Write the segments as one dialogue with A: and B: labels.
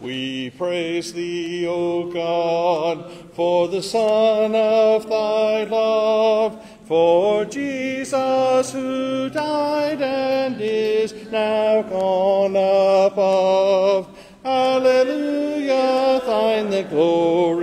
A: We praise thee, O God, for the Son of thy love, for Jesus who died and is now gone above. Alleluia, thine the glory.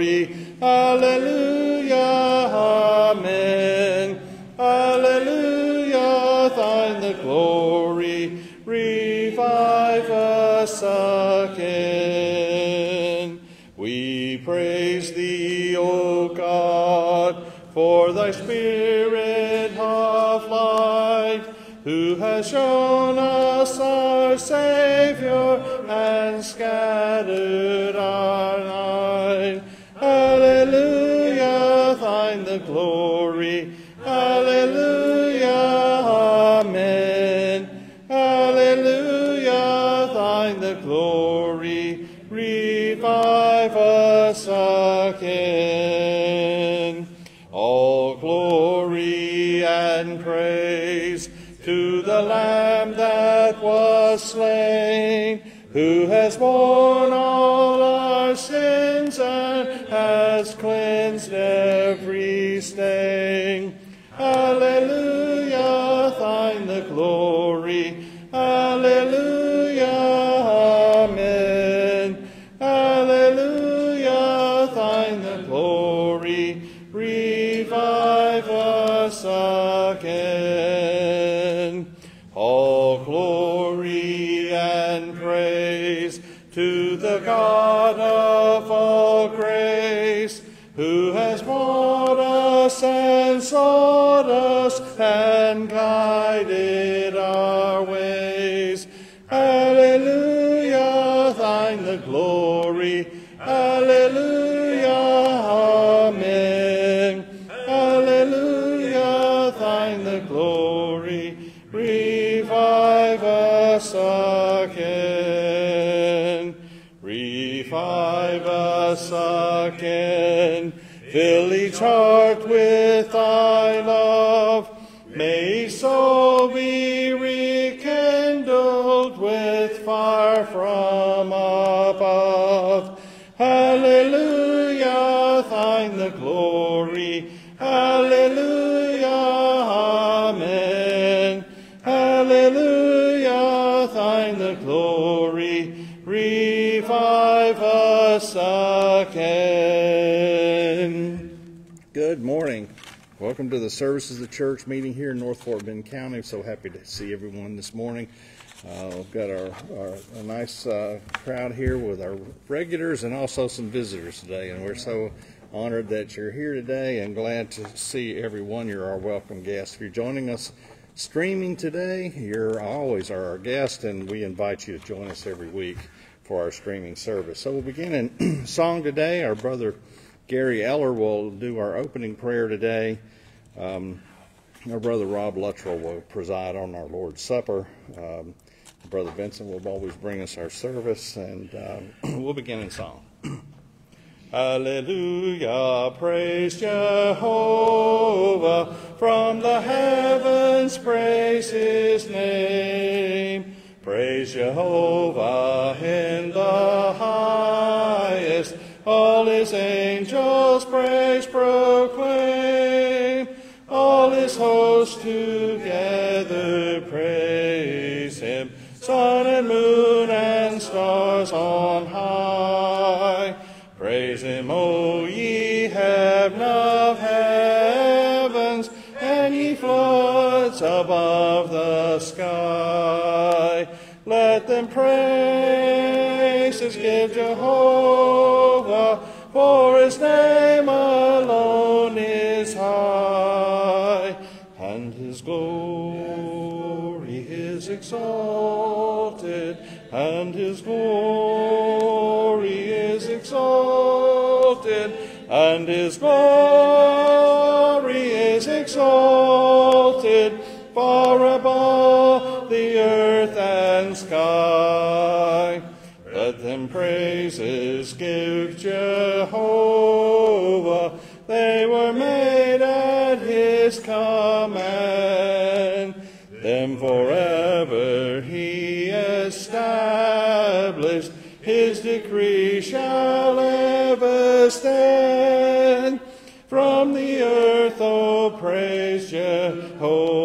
A: Who who has borne and guided our ways. Alleluia, thine the glory. Alleluia, amen. Alleluia, thine the glory. Revive us again. Revive us again. Fill each heart with thy love. Welcome to the services of the church meeting here in North Fort Bend County. So happy to see everyone this morning. Uh, we've got our, our a nice uh, crowd here with our regulars and also some visitors today, and we're so honored that you're here today and glad to see everyone. You're our welcome guest. If you're joining us streaming today, you're always our guest, and we invite you to join us every week for our streaming service. So we'll begin in song today. Our brother Gary Eller will do our opening prayer today. Um, our brother Rob Luttrell will preside on our Lord's Supper. Um, brother Vincent will always bring us our service, and um, we'll begin in song. Alleluia, praise Jehovah, from the heavens praise his name. Praise Jehovah in the highest, all his angels praise proclaim, all his hosts together praise him, sun and moon and stars on high. Praise him, O ye heaven of heavens, and ye floods above the sky. Let them praises give Jehovah, praises give Jehovah. They were made at his command. Them forever he established. his decree shall ever stand. From the earth, oh, praise Jehovah.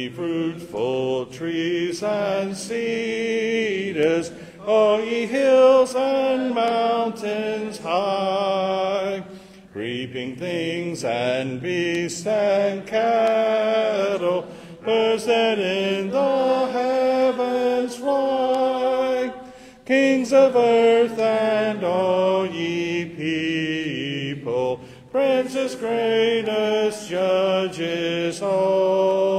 A: Ye fruitful trees and cedars, all ye hills and mountains high, creeping things and beasts and cattle, birds that in the heavens fly, kings of earth and all ye people, princes, greatest judges all.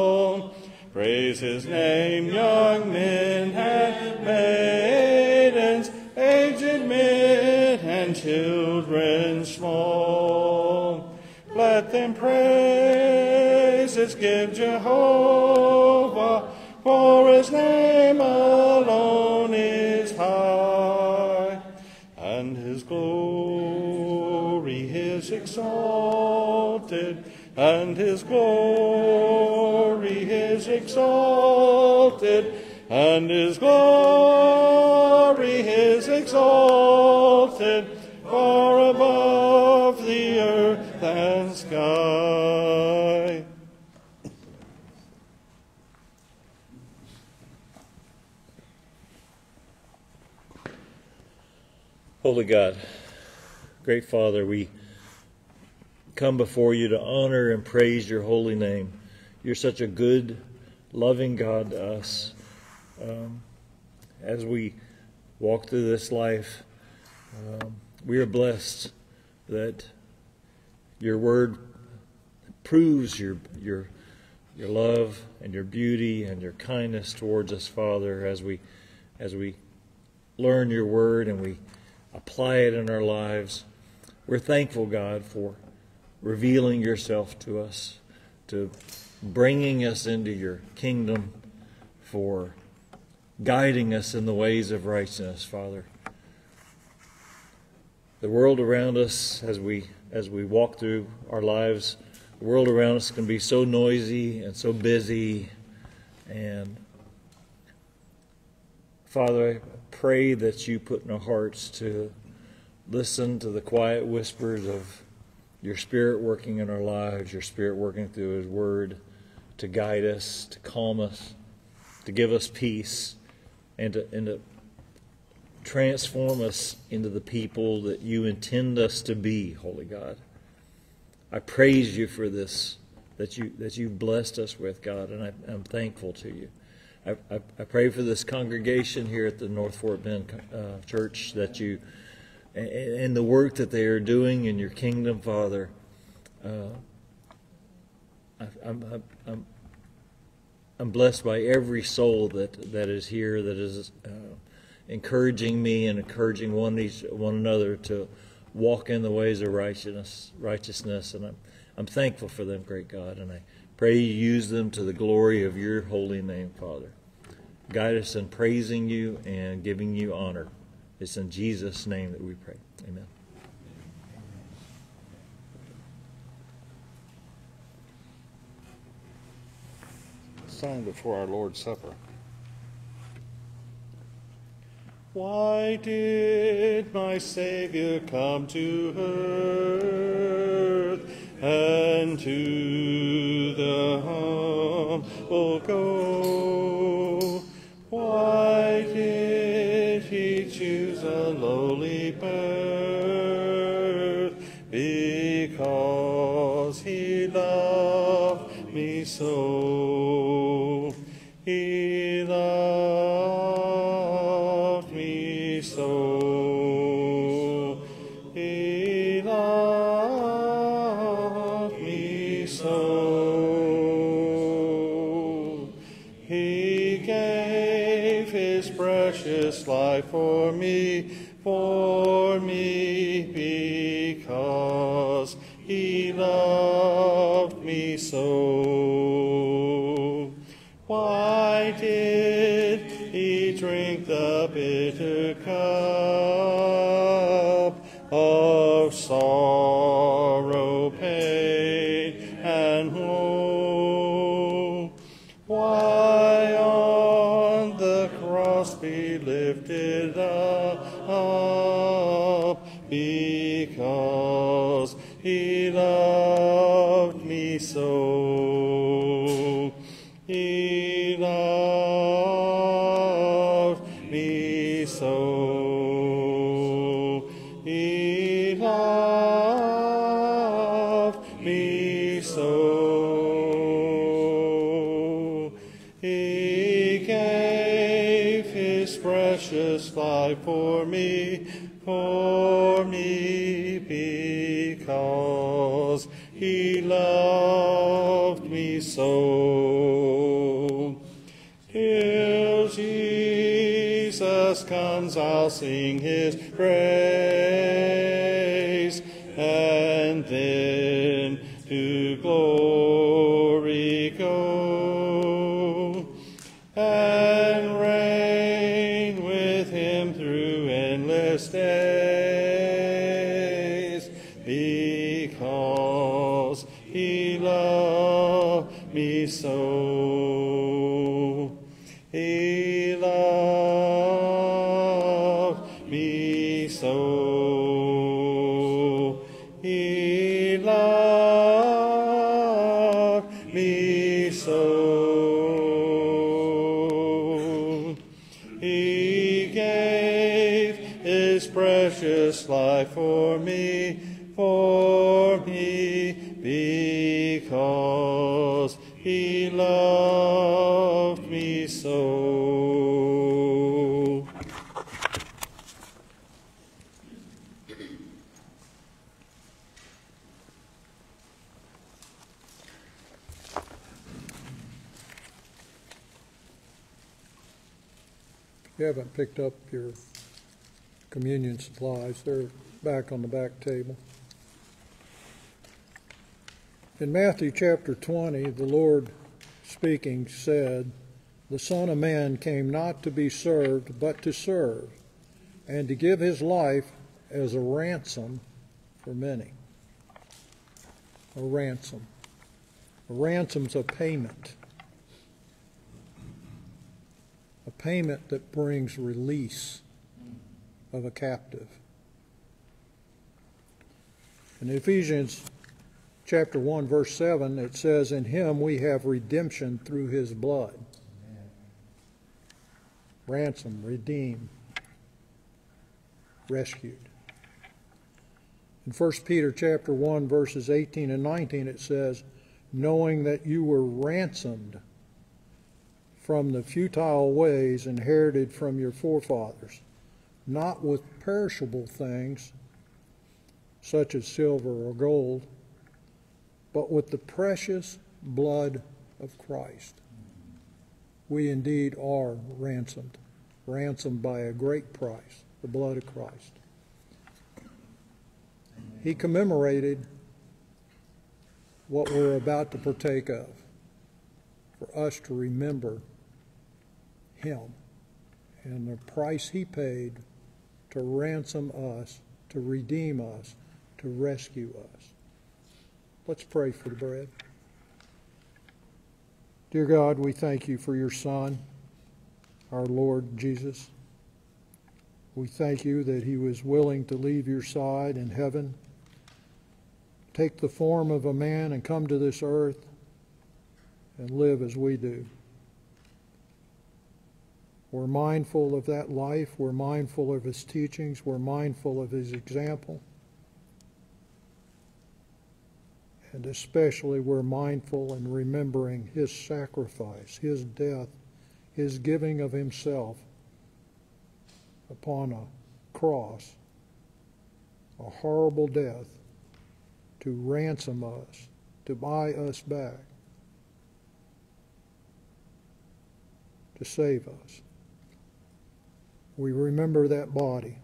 A: Praise his name, young men and maidens, aged men and children and his glory is exalted far above the earth and sky.
B: Holy God, great Father, we come before you to honor and praise your holy name. You're such a good, loving God to us. Um, as we walk through this life, um, we are blessed that your word proves your your your love and your beauty and your kindness towards us, Father, as we as we learn your word and we apply it in our lives. We're thankful, God, for revealing yourself to us, to bringing us into your kingdom, for guiding us in the ways of righteousness, Father. The world around us, as we as we walk through our lives, the world around us can be so noisy and so busy, and Father, I pray that you put in our hearts to listen to the quiet whispers of your Spirit working in our lives, your Spirit working through His Word to guide us, to calm us, to give us peace, and to, and to transform us into the people that you intend us to be, Holy God. I praise you for this that you that you've blessed us with, God, and I, I'm thankful to you. I, I, I, pray for this congregation here at the North Fort Bend uh, Church that you and, and, the work that they are doing in your kingdom, Father. Uh, I, I'm, I'm blessed by every soul that, that is here that is uh, encouraging me and encouraging one each, one another to walk in the ways of righteousness, righteousness, and I'm I'm thankful for them, great God, and I pray you use them to the glory of your holy name, Father. Guide us in praising you and giving you honor. It's in Jesus' name that we pray. Amen.
A: Song before our Lord's Supper. Why did my Savior come to earth and to the humble go? Why did he choose a lowly birth? Because he loved me so. He loved me so. He loved me so. He gave his precious life for me. Sing his praise,
C: you haven't picked up your communion supplies, they're back on the back table. In Matthew chapter 20, the Lord speaking said, The Son of Man came not to be served, but to serve, and to give his life as a ransom for many. A ransom. A ransom's a payment. A payment that brings release of a captive. In Ephesians chapter 1 verse 7 it says in him we have redemption through his blood. Ransom, redeemed, rescued. In 1 Peter chapter 1 verses 18 and 19 it says knowing that you were ransomed from the futile ways inherited from your forefathers, not with perishable things such as silver or gold, but with the precious blood of Christ. We indeed are ransomed, ransomed by a great price, the blood of Christ. He commemorated what we're about to partake of, for us to remember him and the price he paid to ransom us, to redeem us, to rescue us. Let's pray for the bread. Dear God, we thank you for your Son, our Lord Jesus. We thank you that he was willing to leave your side in heaven, take the form of a man, and come to this earth and live as we do. We're mindful of that life. We're mindful of his teachings. We're mindful of his example. And especially, we're mindful in remembering his sacrifice, his death, his giving of himself upon a cross, a horrible death to ransom us, to buy us back, to save us. We remember that body.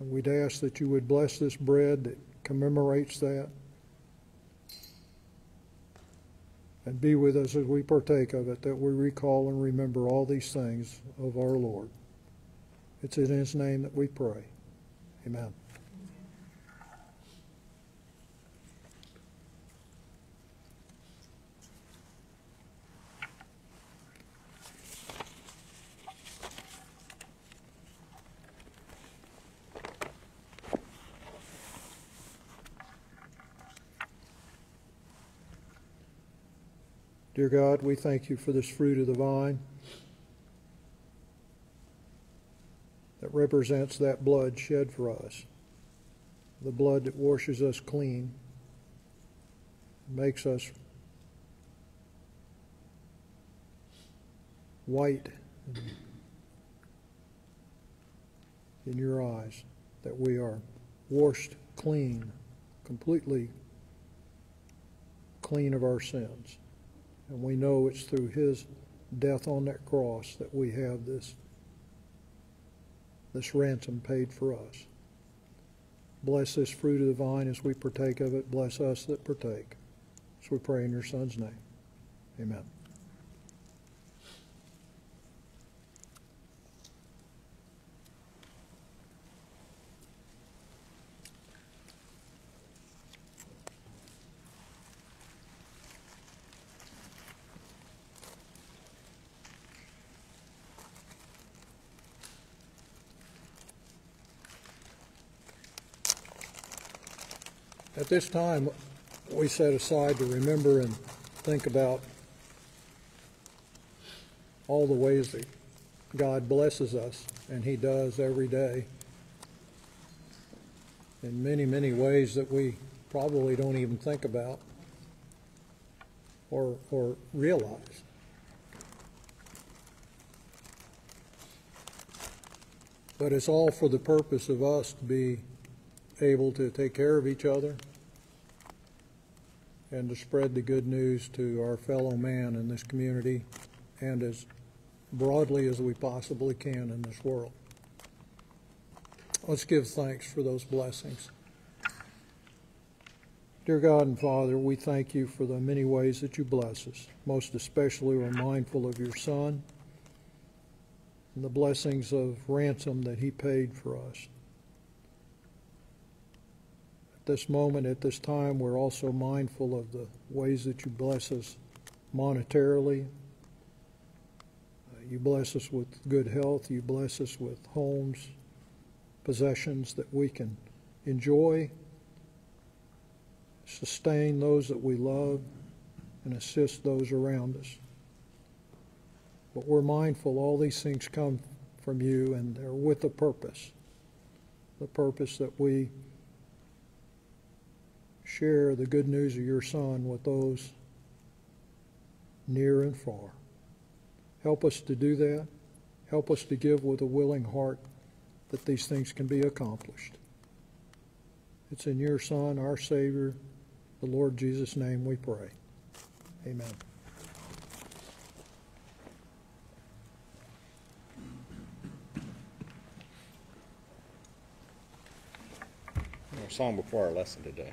C: And we'd ask that you would bless this bread that commemorates that. And be with us as we partake of it, that we recall and remember all these things of our Lord. It's in His name that we pray. Amen. Dear God, we thank you for this fruit of the vine that represents that blood shed for us, the blood that washes us clean, makes us white in your eyes, that we are washed clean, completely clean of our sins. And we know it's through his death on that cross that we have this, this ransom paid for us. Bless this fruit of the vine as we partake of it. Bless us that partake. As we pray in your Son's name. Amen. This time, we set aside to remember and think about all the ways that God blesses us, and He does every day in many, many ways that we probably don't even think about or, or realize. But it's all for the purpose of us to be able to take care of each other and to spread the good news to our fellow man in this community and as broadly as we possibly can in this world. Let's give thanks for those blessings. Dear God and Father, we thank you for the many ways that you bless us. Most especially, we're mindful of your Son and the blessings of ransom that he paid for us. This moment, at this time, we're also mindful of the ways that you bless us monetarily. Uh, You bless us with good health. You bless us with homes, possessions that we can enjoy, sustain those that we love, and assist those around us. But we're mindful all these things come from you and they're with a purpose. The purpose that we share the good news of your Son with those near and far. Help us to do that. Help us to give with a willing heart that these things can be accomplished. It's in your Son, our Savior, the Lord Jesus' name we pray. Amen.
A: Our song before our lesson today.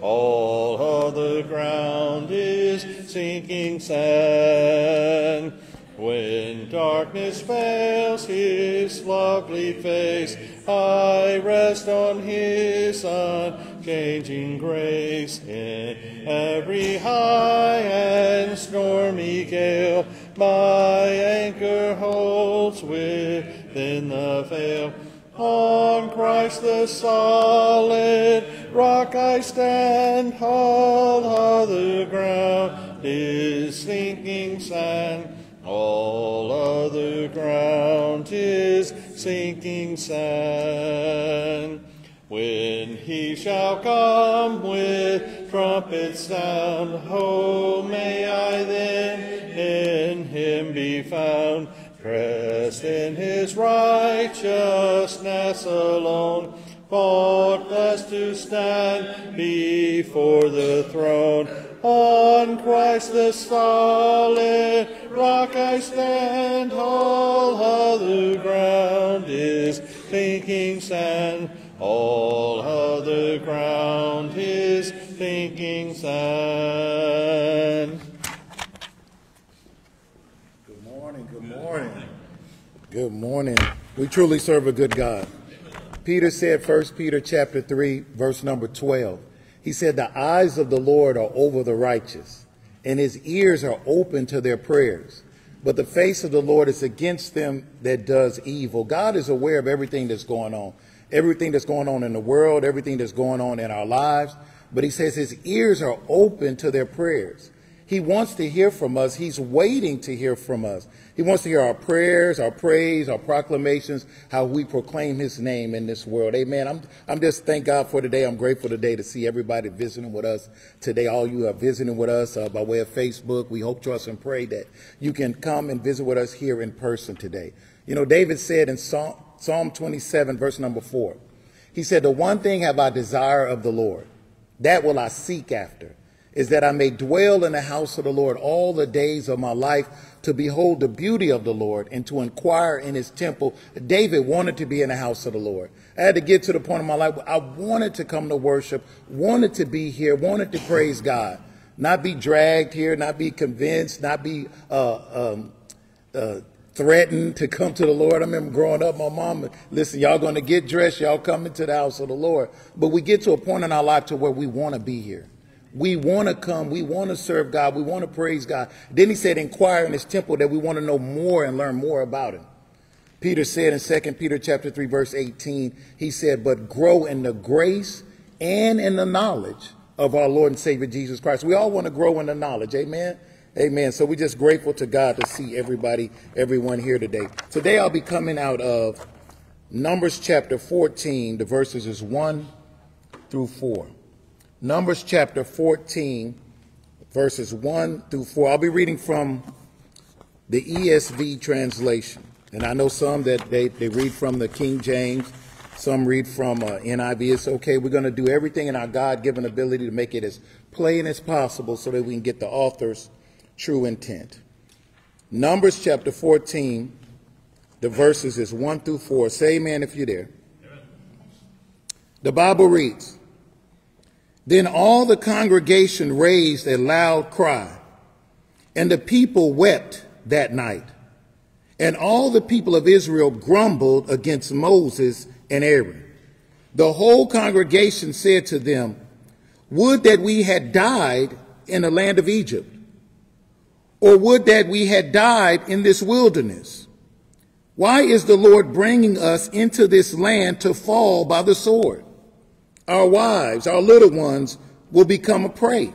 A: All other ground is sinking sand. When darkness veils his lovely face, I rest on his unchanging grace. In every high and stormy gale, my anchor holds within the veil. On Christ the solid rock I stand, all other ground is sinking sand. All other ground is sinking sun. When he shall come with trumpet sound, oh, may I then in him be found, dressed in his righteousness alone, faultless to stand before the throne. On Christ the solid rock I stand, all other ground is sinking sand. All other ground is sinking sand.
D: Good morning, good morning. Good morning. We truly serve a good God. Peter said, 1 Peter chapter 3, verse number 12. He said, The eyes of the Lord are over the righteous, and his ears are open to their prayers. But the face of the Lord is against them that does evil. God is aware of everything that's going on everything that's going on in the world, everything that's going on in our lives. But he says his ears are open to their prayers. He wants to hear from us. He's waiting to hear from us. He wants to hear our prayers, our praise, our proclamations, how we proclaim his name in this world. Amen. I'm, I'm just thank God for today. I'm grateful today to see everybody visiting with us today. All you are visiting with us uh, by way of Facebook. We hope, trust, and pray that you can come and visit with us here in person today. You know, David said in Psalm, Psalm 27, verse number 4. He said, The one thing have I desire of the Lord, that will I seek after, is that I may dwell in the house of the Lord all the days of my life to behold the beauty of the Lord and to inquire in his temple. David wanted to be in the house of the Lord. I had to get to the point in my life where I wanted to come to worship, wanted to be here, wanted to praise God, not be dragged here, not be convinced, not be uh, um, uh, threatened to come to the Lord. I remember growing up, my mom, listen, y'all going to get dressed, y'all coming to the house of the Lord. But we get to a point in our life to where we want to be here. We want to come. We want to serve God. We want to praise God. Then he said, inquire in his temple that we want to know more and learn more about him. Peter said in 2 Peter chapter 3, verse 18, he said, but grow in the grace and in the knowledge of our Lord and Savior Jesus Christ. We all want to grow in the knowledge. Amen. Amen. So we're just grateful to God to see everybody, everyone here today. Today I'll be coming out of Numbers chapter 14. The verses is 1 through 4. Numbers chapter 14, verses 1 through 4. I'll be reading from the ESV translation. And I know some that they, they read from the King James, some read from uh, NIV. It's okay. We're going to do everything in our God given ability to make it as plain as possible so that we can get the author's true intent. Numbers chapter 14, the verses is 1 through 4. Say amen if you're there. The Bible reads Then all the congregation raised a loud cry, and the people wept that night. And all the people of Israel grumbled against Moses and Aaron. The whole congregation said to them, Would that we had died in the land of Egypt or would that we had died in this wilderness? Why is the Lord bringing us into this land to fall by the sword? Our wives, our little ones will become a prey.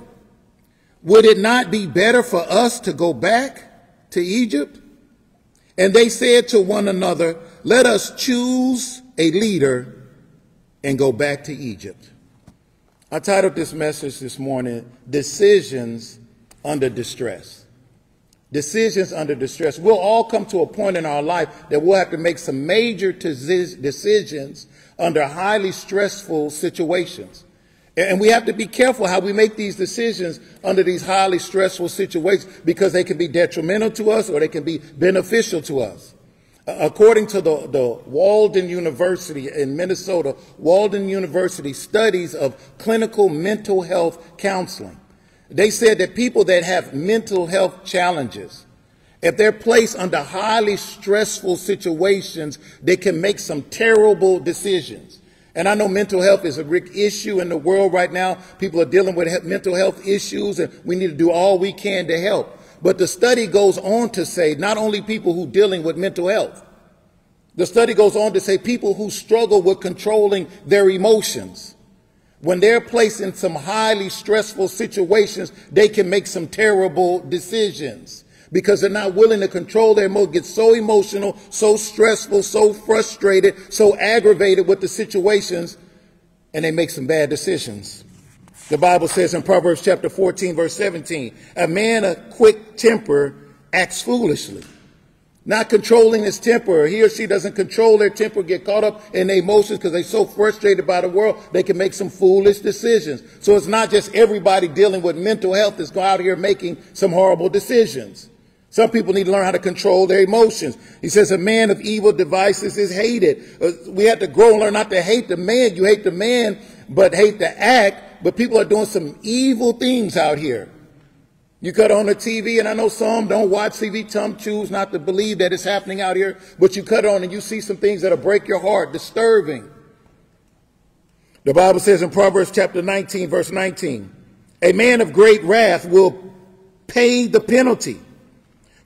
D: Would it not be better for us to go back to Egypt? And they said to one another, Let us choose a leader and go back to Egypt. I titled this message this morning, Decisions Under Distress decisions under distress. We'll all come to a point in our life that we'll have to make some major decisions under highly stressful situations. And we have to be careful how we make these decisions under these highly stressful situations because they can be detrimental to us or they can be beneficial to us. According to the, the Walden University in Minnesota, Walden University studies of clinical mental health counseling they said that people that have mental health challenges, if they're placed under highly stressful situations, they can make some terrible decisions. And I know mental health is a big issue in the world right now. People are dealing with mental health issues, and we need to do all we can to help. But the study goes on to say not only people who are dealing with mental health, the study goes on to say people who struggle with controlling their emotions when they're placed in some highly stressful situations, they can make some terrible decisions because they're not willing to control their emotions, get so emotional, so stressful, so frustrated, so aggravated with the situations, and they make some bad decisions. The Bible says in Proverbs chapter 14, verse 17, a man of quick temper acts foolishly. Not controlling his temper. He or she doesn't control their temper, get caught up in their emotions because they're so frustrated by the world, they can make some foolish decisions. So it's not just everybody dealing with mental health that's going out here making some horrible decisions. Some people need to learn how to control their emotions. He says a man of evil devices is hated. Uh, we have to grow and learn not to hate the man. You hate the man, but hate the act. But people are doing some evil things out here. You cut on the TV, and I know some don't watch TV, some choose not to believe that it's happening out here, but you cut on and you see some things that'll break your heart, disturbing. The Bible says in Proverbs chapter 19, verse 19, a man of great wrath will pay the penalty.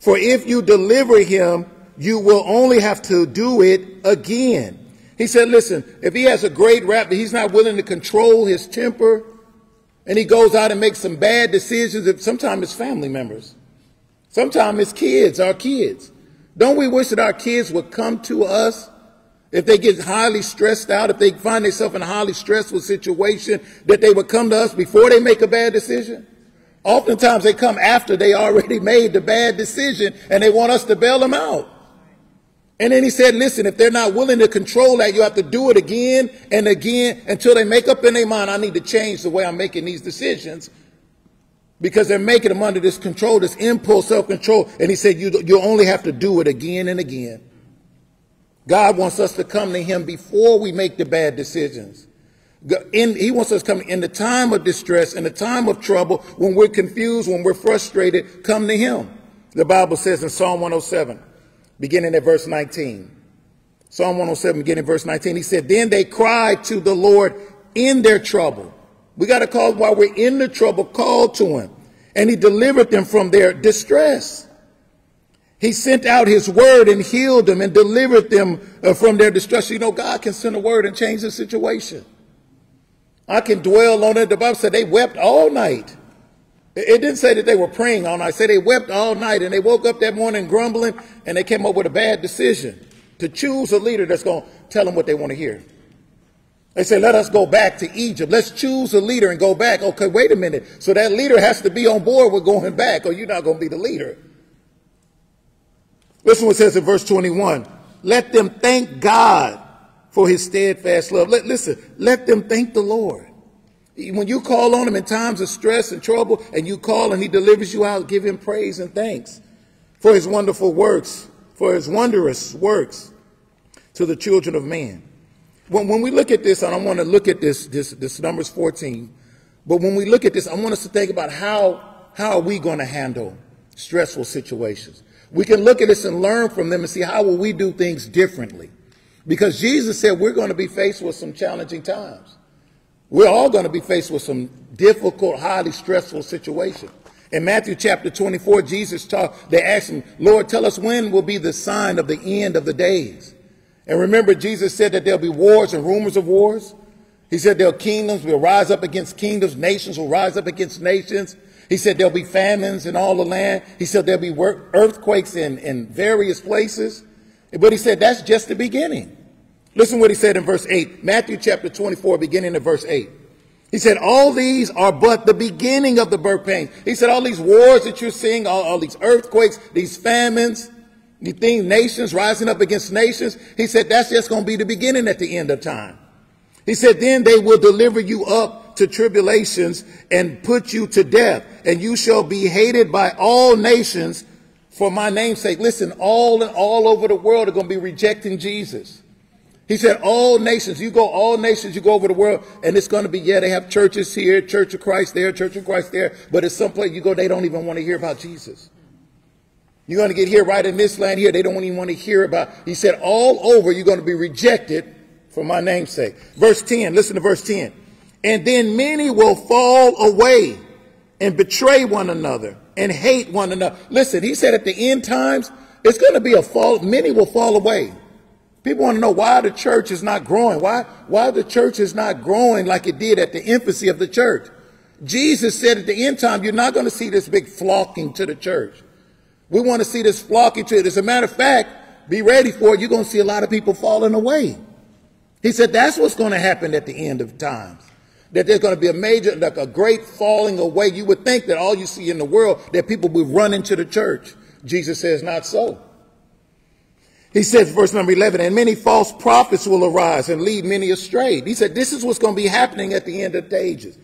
D: For if you deliver him, you will only have to do it again. He said, listen, if he has a great rap, but he's not willing to control his temper, and he goes out and makes some bad decisions. Sometimes it's family members. Sometimes it's kids, our kids. Don't we wish that our kids would come to us if they get highly stressed out, if they find themselves in a highly stressful situation, that they would come to us before they make a bad decision? Oftentimes they come after they already made the bad decision and they want us to bail them out. And then he said, listen, if they're not willing to control that, you have to do it again and again until they make up in their mind, I need to change the way I'm making these decisions because they're making them under this control, this impulse, self-control. And he said, you, you only have to do it again and again. God wants us to come to him before we make the bad decisions. In, he wants us come in the time of distress, in the time of trouble, when we're confused, when we're frustrated, come to him. The Bible says in Psalm 107, beginning at verse 19. Psalm 107, beginning verse 19, he said, Then they cried to the Lord in their trouble. We got to call while we're in the trouble, call to him. And he delivered them from their distress. He sent out his word and healed them and delivered them uh, from their distress. You know, God can send a word and change the situation. I can dwell on it. The Bible said they wept all night. It didn't say that they were praying all night. It said they wept all night and they woke up that morning grumbling and they came up with a bad decision to choose a leader that's going to tell them what they want to hear. They said, let us go back to Egypt. Let's choose a leader and go back. Okay, wait a minute. So that leader has to be on board with going back or you're not going to be the leader. Listen what it says in verse 21. Let them thank God for his steadfast love. Let, listen, let them thank the Lord. When you call on him in times of stress and trouble, and you call and he delivers you out, give him praise and thanks for his wonderful works, for his wondrous works to the children of man. When, when we look at this, I don't want to look at this, this, this Numbers 14, but when we look at this, I want us to think about how, how are we going to handle stressful situations. We can look at this and learn from them and see how will we do things differently. Because Jesus said we're going to be faced with some challenging times. We're all going to be faced with some difficult, highly stressful situations. In Matthew chapter 24, Jesus taught, they asked him, Lord, tell us when will be the sign of the end of the days. And remember, Jesus said that there'll be wars and rumors of wars. He said there'll kingdoms will rise up against kingdoms, nations will rise up against nations. He said there'll be famines in all the land. He said there'll be earthquakes in, in various places. But he said that's just the beginning. Listen what he said in verse 8, Matthew chapter 24, beginning of verse 8. He said, all these are but the beginning of the birth pains. He said, all these wars that you're seeing, all, all these earthquakes, these famines, the things, nations rising up against nations. He said, that's just going to be the beginning at the end of time. He said, then they will deliver you up to tribulations and put you to death, and you shall be hated by all nations for my name's sake. Listen, all and all over the world are going to be rejecting Jesus. He said, all nations, you go, all nations, you go over the world, and it's going to be, yeah, they have churches here, Church of Christ there, Church of Christ there, but at some someplace you go, they don't even want to hear about Jesus. You're going to get here right in this land here, they don't even want to hear about, he said, all over you're going to be rejected for my namesake. Verse 10, listen to verse 10. And then many will fall away and betray one another and hate one another. Listen, he said at the end times, it's going to be a fall, many will fall away. People want to know why the church is not growing. Why, why the church is not growing like it did at the infancy of the church. Jesus said at the end time, you're not going to see this big flocking to the church. We want to see this flocking to it. As a matter of fact, be ready for it. You're going to see a lot of people falling away. He said that's what's going to happen at the end of times. That there's going to be a major, like a great falling away. You would think that all you see in the world, that people will run into the church. Jesus says, not so. He says, verse number 11, and many false prophets will arise and lead many astray. He said, this is what's going to be happening at the end of the ages.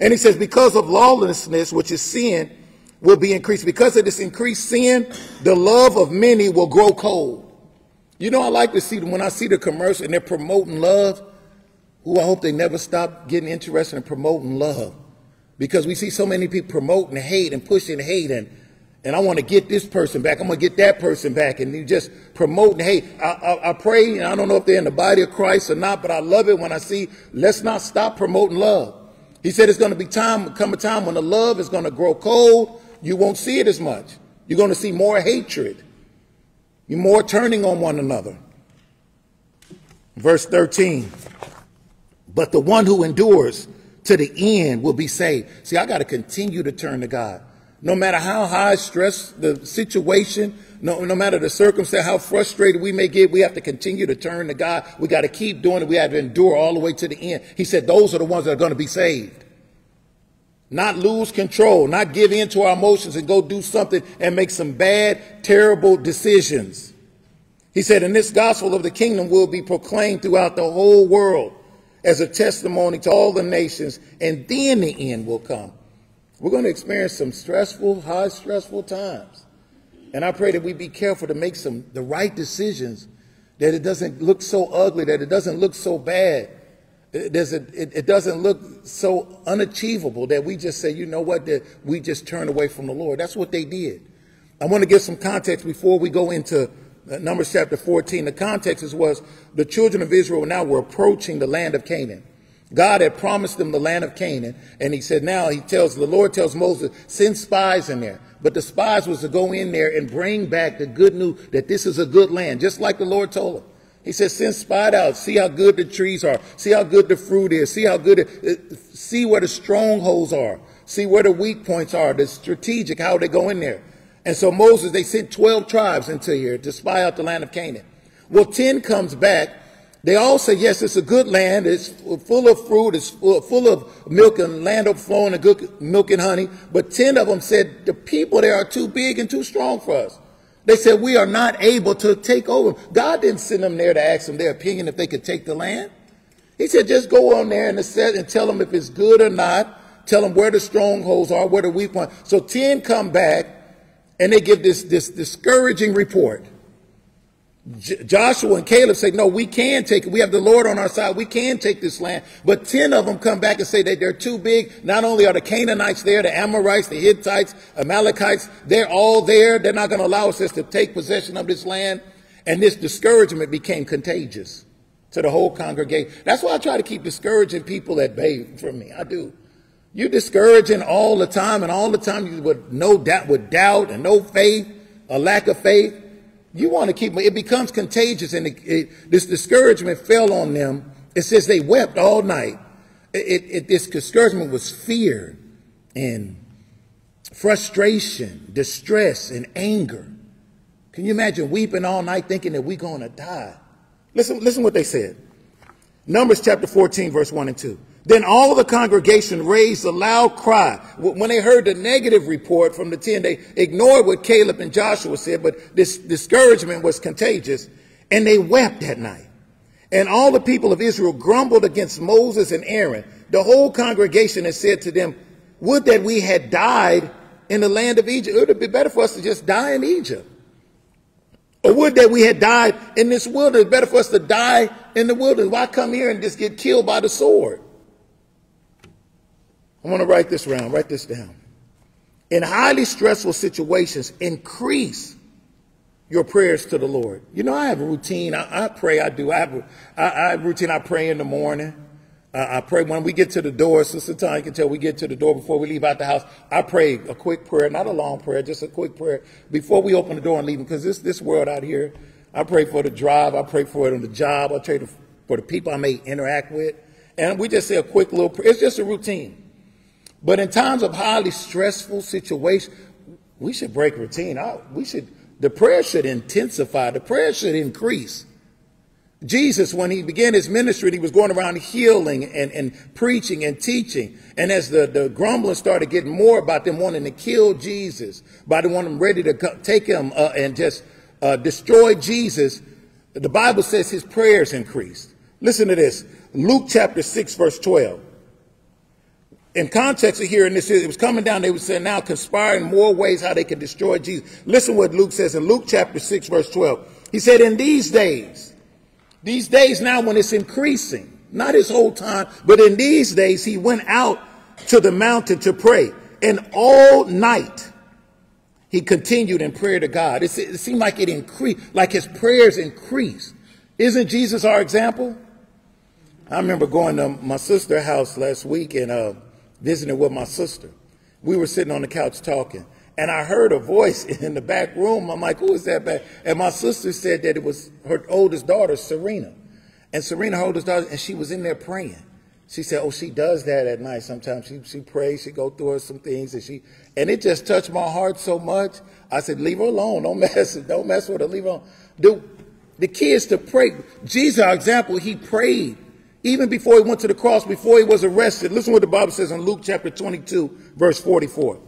D: And he says, because of lawlessness, which is sin, will be increased. Because of this increased sin, the love of many will grow cold. You know, I like to see them when I see the commercial and they're promoting love. Who I hope they never stop getting interested in promoting love. Because we see so many people promoting hate and pushing hate and and I want to get this person back. I'm going to get that person back. And you just promoting, hey, I, I, I, pray, and I don't know if they're in the body of Christ or not, but I love it when I see, let's not stop promoting love. He said it's going to be time, come a time when the love is going to grow cold. You won't see it as much. You're going to see more hatred. You're more turning on one another. Verse 13. But the one who endures to the end will be saved. See, I got to continue to turn to God. No matter how high stress the situation, no, no matter the circumstance, how frustrated we may get, we have to continue to turn to God. We got to keep doing it. We have to endure all the way to the end. He said, those are the ones that are going to be saved. Not lose control, not give in to our emotions and go do something and make some bad, terrible decisions. He said, and this gospel of the kingdom will be proclaimed throughout the whole world as a testimony to all the nations, and then the end will come. We're going to experience some stressful, high stressful times. And I pray that we be careful to make some the right decisions, that it doesn't look so ugly, that it doesn't look so bad. It, it, it doesn't look so unachievable that we just say, you know what, that we just turn away from the Lord. That's what they did. I want to give some context before we go into uh, Numbers chapter 14. The context was the children of Israel now were approaching the land of Canaan. God had promised them the land of Canaan, and he said, now he tells, the Lord tells Moses, send spies in there. But the spies was to go in there and bring back the good news that this is a good land, just like the Lord told him. He says, send spies out, see how good the trees are, see how good the fruit is, see how good, it, see where the strongholds are, see where the weak points are, the strategic, how they go in there. And so Moses, they sent 12 tribes into here to spy out the land of Canaan. Well, 10 comes back they all say, yes, it's a good land. It's full of fruit. It's full of milk and land overflowing and good milk and honey. But 10 of them said, the people there are too big and too strong for us. They said, we are not able to take over. God didn't send them there to ask them their opinion if they could take the land. He said, just go on there and, and tell them if it's good or not. Tell them where the strongholds are, where the weak points. So 10 come back and they give this, this discouraging report. Joshua and Caleb say, no, we can take it. We have the Lord on our side. We can take this land. But 10 of them come back and say that they're too big. Not only are the Canaanites there, the Amorites, the Hittites, Amalekites, they're all there. They're not going to allow us to take possession of this land. And this discouragement became contagious to the whole congregation. That's why I try to keep discouraging people at bay from me. I do. You're discouraging all the time and all the time you with no doubt, with doubt and no faith, a lack of faith. You want to keep it becomes contagious, and it, it, this discouragement fell on them. It says they wept all night. It, this discouragement was fear and frustration, distress, and anger. Can you imagine weeping all night thinking that we're going to die? Listen, listen what they said. Numbers chapter 14, verse 1 and 2. Then all the congregation raised a loud cry. When they heard the negative report from the ten, they ignored what Caleb and Joshua said, but this discouragement was contagious, and they wept that night. And all the people of Israel grumbled against Moses and Aaron. The whole congregation had said to them, Would that we had died in the land of Egypt. It would be better for us to just die in Egypt. Or would that we had died in this wilderness. Better for us to die in the wilderness. Why come here and just get killed by the sword? I want to write this down. Write this down. In highly stressful situations, increase your prayers to the Lord. You know, I have a routine. I, I pray. I do. I have a, I, I have a routine. I pray in the morning. Uh, I pray when we get to the door. Sister you can tell we get to the door before we leave out the house. I pray a quick prayer, not a long prayer, just a quick prayer before we open the door and leave. Because this this world out here, I pray for the drive. I pray for it on the job. I pray for the people I may interact with, and we just say a quick little prayer. It's just a routine. But in times of highly stressful situations, we should break routine. We should, the prayer should intensify. The prayer should increase. Jesus, when he began his ministry, he was going around healing and, and preaching and teaching. And as the, the grumbling started getting more about them wanting to kill Jesus, about the one ready to take him uh, and just uh, destroy Jesus, the Bible says his prayers increased. Listen to this. Luke chapter 6, verse 12. In context of hearing this, it was coming down, they were saying now conspiring more ways how they could destroy Jesus. Listen what Luke says in Luke chapter 6, verse 12. He said, In these days, these days now when it's increasing, not his whole time, but in these days, he went out to the mountain to pray. And all night, he continued in prayer to God. It, it seemed like it increased, like his prayers increased. Isn't Jesus our example? I remember going to my sister's house last week and uh, visiting with my sister. We were sitting on the couch talking, and I heard a voice in the back room. I'm like, who is that back? And my sister said that it was her oldest daughter, Serena. And Serena, her oldest daughter, and she was in there praying. She said, oh, she does that at night sometimes. She, she prays, she go through some things, and she, and it just touched my heart so much. I said, leave her alone. Don't mess, don't mess with her. Leave her alone. The, the kids to pray. Jesus, our example, he prayed even before he went to the cross, before he was arrested. Listen what the Bible says in Luke chapter 22, verse 44.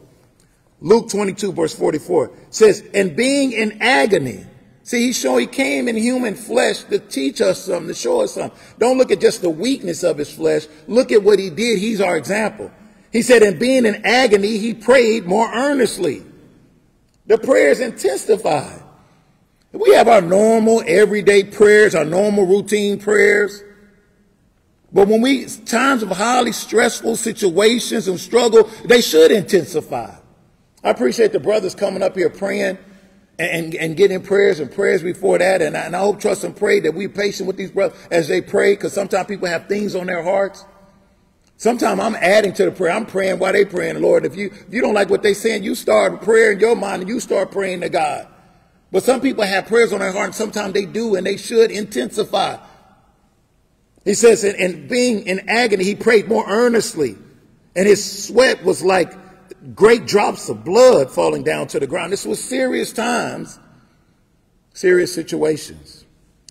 D: Luke 22, verse 44 says, and being in agony. See, he showed he came in human flesh to teach us something, to show us something. Don't look at just the weakness of his flesh. Look at what he did. He's our example. He said, and being in agony, he prayed more earnestly. The prayers intensified. We have our normal everyday prayers, our normal routine prayers. But when we, times of highly stressful situations and struggle, they should intensify. I appreciate the brothers coming up here praying and, and getting prayers and prayers before that. And I, and I hope, trust, and pray that we're patient with these brothers as they pray because sometimes people have things on their hearts. Sometimes I'm adding to the prayer. I'm praying while they praying, Lord. If you, if you don't like what they're saying, you start a prayer in your mind and you start praying to God. But some people have prayers on their heart and sometimes they do and they should intensify. He says, and being in agony, he prayed more earnestly, and his sweat was like great drops of blood falling down to the ground. This was serious times, serious situations.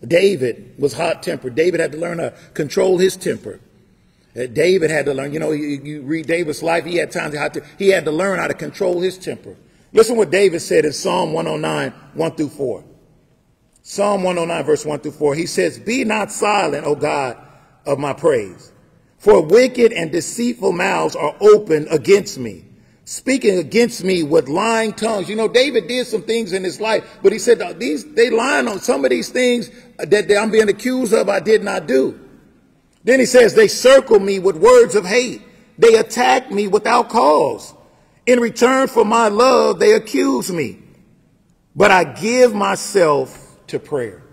D: David was hot tempered. David had to learn to control his temper. Uh, David had to learn, you know, you, you read David's life, he had times to, he had to learn how to control his temper. Listen what David said in Psalm 109, 1 through 4. Psalm 109, verse 1 through 4. He says, Be not silent, O God, of my praise. For wicked and deceitful mouths are open against me, speaking against me with lying tongues. You know, David did some things in his life, but he said, these, they lying on some of these things that I'm being accused of I did not do. Then he says, they circle me with words of hate. They attack me without cause. In return for my love, they accuse me. But I give myself to prayer.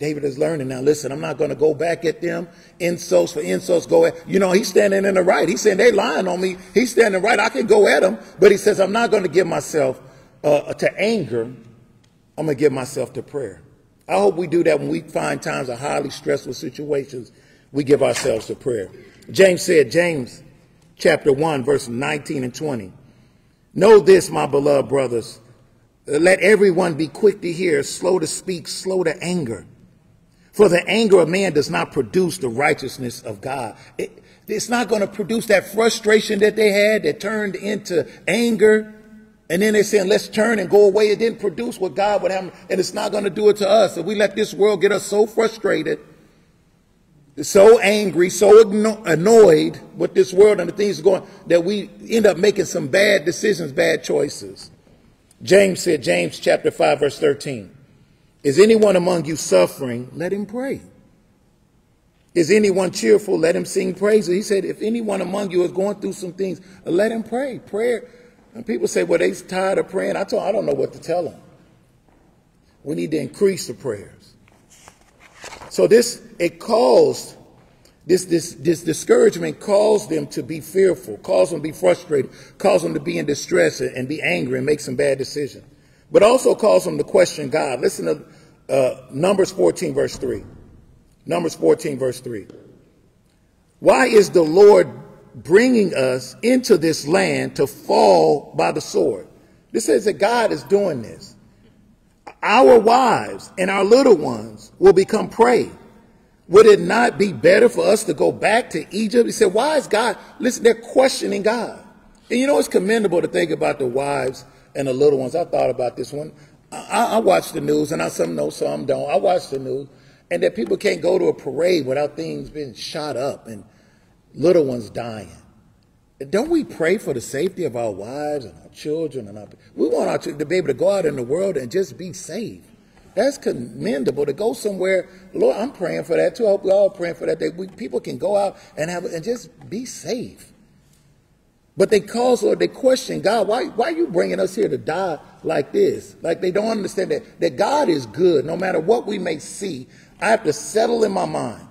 D: David is learning now. Listen, I'm not going to go back at them. Insults for insults. Go at, you know, he's standing in the right. He's saying they lying on me. He's standing right. I can go at them. But he says, I'm not going to give myself uh, to anger. I'm going to give myself to prayer. I hope we do that when we find times of highly stressful situations. We give ourselves to prayer. James said, James chapter 1, verse 19 and 20. Know this, my beloved brothers. Let everyone be quick to hear, slow to speak, slow to anger for the anger of man does not produce the righteousness of God. It, it's not going to produce that frustration that they had that turned into anger. And then they're saying, let's turn and go away. It didn't produce what God would have, and it's not going to do it to us. If we let this world get us so frustrated, so angry, so annoyed with this world and the things going, that we end up making some bad decisions, bad choices. James said, James chapter 5, verse 13. Is anyone among you suffering? Let him pray. Is anyone cheerful? Let him sing praises. He said, if anyone among you is going through some things, let him pray. Prayer. And people say, well, they're tired of praying. I told, I don't know what to tell them. We need to increase the prayers. So this, it caused, this, this, this discouragement caused them to be fearful, caused them to be frustrated, caused them to be in distress and be angry and make some bad decisions but also calls them to question God. Listen to uh, Numbers 14, verse 3. Numbers 14, verse 3. Why is the Lord bringing us into this land to fall by the sword? This says that God is doing this. Our wives and our little ones will become prey. Would it not be better for us to go back to Egypt? He said, Why is God? Listen, they're questioning God. And you know, it's commendable to think about the wives and the little ones. I thought about this one. I, I watch the news, and I some know, some don't. I watch the news, and that people can't go to a parade without things being shot up and little ones dying. Don't we pray for the safety of our wives and our children? And our, we want our to be able to go out in the world and just be safe. That's commendable to go somewhere. Lord, I'm praying for that too. I hope we all praying for that. That we, people can go out and have and just be safe. But they cause or they question God. Why, why are you bringing us here to die like this? Like they don't understand that, that God is good. No matter what we may see, I have to settle in my mind.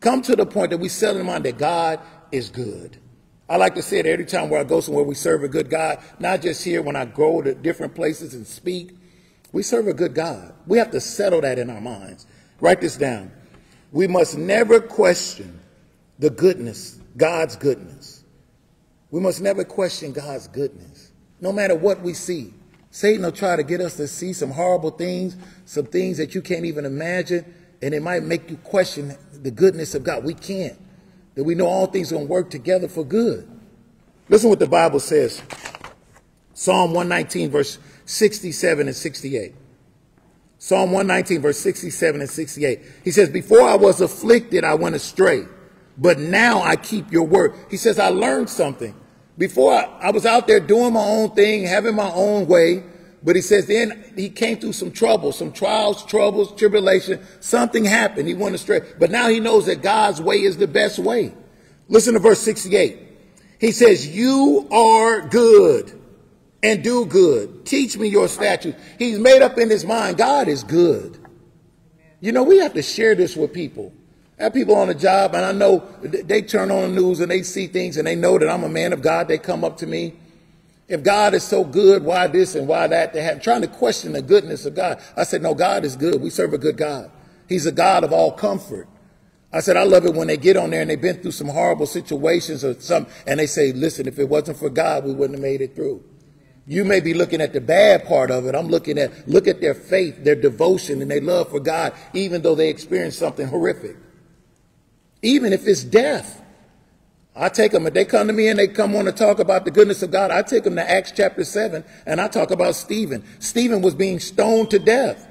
D: Come to the point that we settle in mind that God is good. I like to say it every time where I go somewhere, we serve a good God, not just here when I go to different places and speak. We serve a good God. We have to settle that in our minds. Write this down. We must never question the goodness, God's goodness. We must never question God's goodness, no matter what we see. Satan will try to get us to see some horrible things, some things that you can't even imagine, and it might make you question the goodness of God. We can't that we know all things are going to work together for good. Listen what the Bible says. Psalm 119, verse 67 and 68. Psalm 119, verse 67 and 68. He says, Before I was afflicted, I went astray, but now I keep your word. He says, I learned something. Before I, I was out there doing my own thing, having my own way, but he says then he came through some trouble, some trials, troubles, tribulation. Something happened. He went astray. But now he knows that God's way is the best way. Listen to verse 68. He says, You are good and do good. Teach me your statutes. He's made up in his mind, God is good. You know, we have to share this with people. I have people on the job, and I know they turn on the news and they see things and they know that I'm a man of God. They come up to me if God is so good, why this and why that? They have trying to question the goodness of God. I said, no, God is good. We serve a good God. He's a God of all comfort. I said, I love it when they get on there and they've been through some horrible situations or some, and they say, listen, if it wasn't for God, we wouldn't have made it through. You may be looking at the bad part of it. I'm looking at, look at their faith, their devotion, and their love for God, even though they experienced something horrific. Even if it's death. I take them, if they come to me and they come on to talk about the goodness of God, I take them to Acts chapter 7 and I talk about Stephen. Stephen was being stoned to death.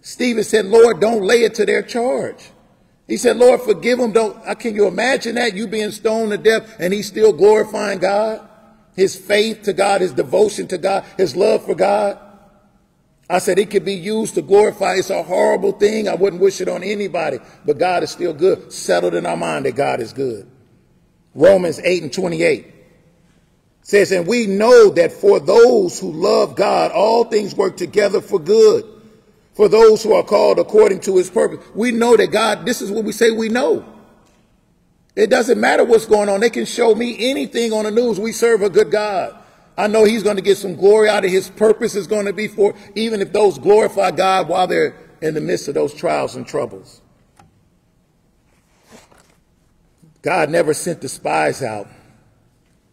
D: Stephen said, Lord, don't lay it to their charge. He said, Lord, forgive them. Don't, uh, can you imagine that? You being stoned to death and he's still glorifying God? His faith to God, his devotion to God, his love for God. I said it could be used to glorify. It's a horrible thing. I wouldn't wish it on anybody, but God is still good. Settled in our mind that God is good. Romans 8 and 28 says, And we know that for those who love God, all things work together for good. For those who are called according to his purpose. We know that God, this is what we say we know. It doesn't matter what's going on. They can show me anything on the news. We serve a good God. I know he's going to get some glory out of his purpose is going to be for, even if those glorify God while they're in the midst of those trials and troubles. God never sent the spies out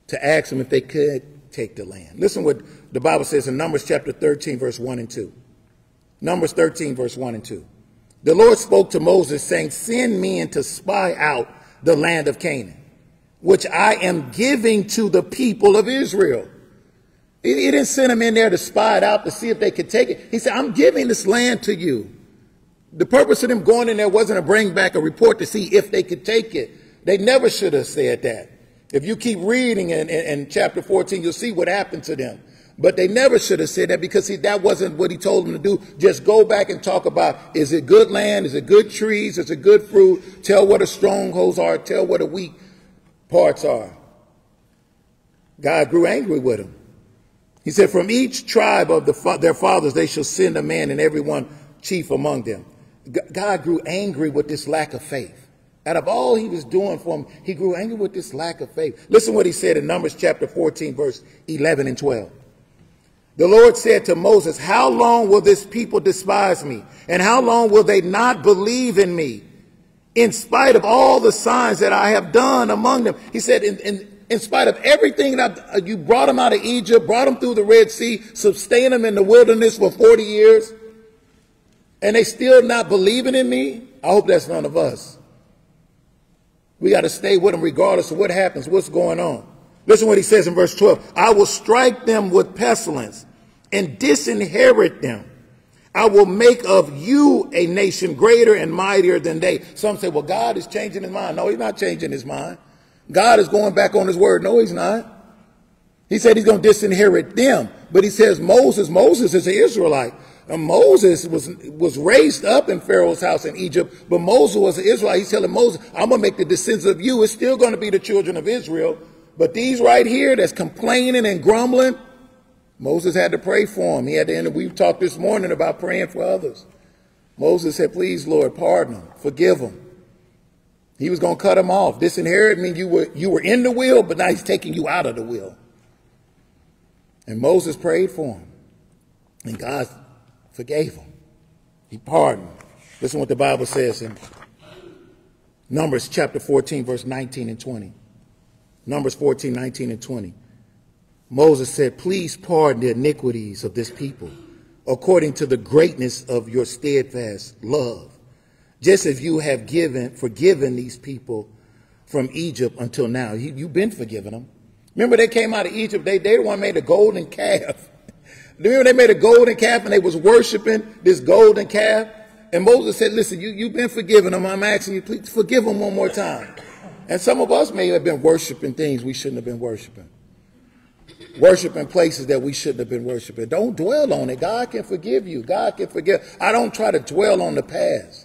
D: to ask them if they could take the land. Listen what the Bible says in Numbers chapter 13, verse 1 and 2. Numbers 13, verse 1 and 2. The Lord spoke to Moses, saying, Send men to spy out the land of Canaan, which I am giving to the people of Israel. He, he didn't send them in there to spy it out to see if they could take it. He said, I'm giving this land to you. The purpose of them going in there wasn't to bring back a report to see if they could take it. They never should have said that. If you keep reading in, in, in, chapter 14, you'll see what happened to them. But they never should have said that because see, that wasn't what he told them to do. Just go back and talk about, is it good land? Is it good trees? Is it good fruit? Tell what the strongholds are. Tell what the weak parts are. God grew angry with them. He said, from each tribe of the, their fathers, they shall send a man and every one chief among them. God grew angry with this lack of faith. Out of all he was doing for him, he grew angry with this lack of faith. Listen what he said in Numbers chapter 14, verse 11 and 12. The Lord said to Moses, How long will this people despise me? And how long will they not believe in me? in spite of all the signs that I have done among them. He said, in, in, in spite of everything that uh, you brought them out of Egypt, brought them through the Red Sea, sustained them in the wilderness for 40 years, and they still not believing in me. I hope that's none of us. We got to stay with them regardless of what happens, what's going on. Listen what he says in verse 12. I will strike them with pestilence and disinherit them. I will make of you a nation greater and mightier than they. Some say, well, God is changing his mind. No, he's not changing his mind. God is going back on his word. No, he's not. He said he's going to disinherit them. But he says Moses, Moses is an Israelite. And Moses was, was raised up in Pharaoh's house in Egypt, but Moses was an Israelite. He's telling Moses, I'm going to make the descendants of you. It's still going to be the children of Israel. But these right here that's complaining and grumbling, Moses had to pray for him. He had to, and we talked this morning about praying for others. Moses said, please, Lord, pardon them, forgive them. He was going to cut him off. Disinherit means you were, you were in the will, but now he's taking you out of the will. And Moses prayed for him. And God forgave him. He pardoned. Listen what the Bible says in Numbers chapter 14, verse 19 and 20. Numbers 14, 19 and 20. Moses said, Please pardon the iniquities of this people according to the greatness of your steadfast love, just as you have given, forgiven these people from Egypt until now. You, have been forgiving them. Remember, they came out of Egypt, they, they the one made a golden calf. Remember, they made a golden calf and they was worshiping this golden calf. And Moses said, Listen, you, you've been forgiving them. I'm asking you, please forgive them one more time. And some of us may have been worshiping things we shouldn't have been worshiping worshiping places that we shouldn't have been worshiping. Don't dwell on it. God can forgive you. God can forgive. I don't try to dwell on the past.